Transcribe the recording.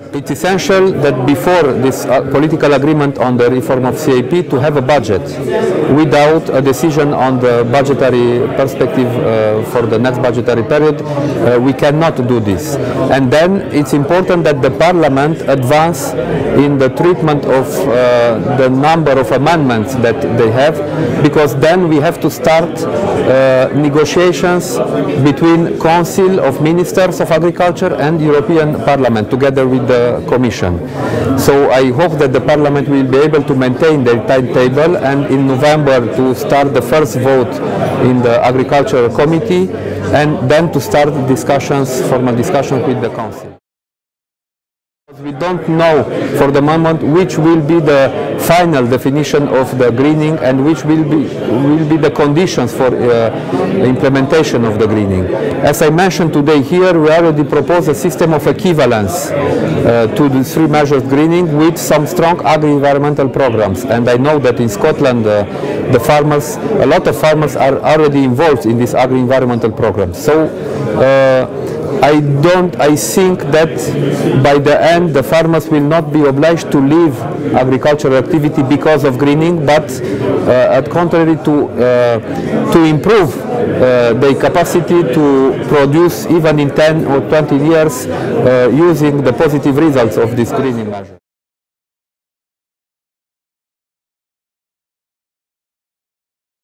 It's essential that before this uh, political agreement on the reform of CAP to have a budget. Without a decision on the budgetary perspective uh, for the next budgetary period, uh, we cannot do this. And then it's important that the Parliament advance in the treatment of uh, the number of amendments that they have, because then we have to start uh, negotiations between Council of Ministers of Agriculture and European Parliament together with the Commission. So I hope that the Parliament will be able to maintain their timetable and in November to start the first vote in the Agricultural Committee and then to start discussions, formal discussions with the Council. We don't know for the moment which will be the final definition of the greening and which will be will be the conditions for uh, implementation of the greening. As I mentioned today here, we already propose a system of equivalence uh, to the three measures greening with some strong agri-environmental programs. And I know that in Scotland, uh, the farmers, a lot of farmers are already involved in these agri-environmental programs. So. I don't, I think that by the end the farmers will not be obliged to leave agricultural activity because of greening, but uh, at contrary to, uh, to improve uh, their capacity to produce even in 10 or 20 years uh, using the positive results of this greening measure.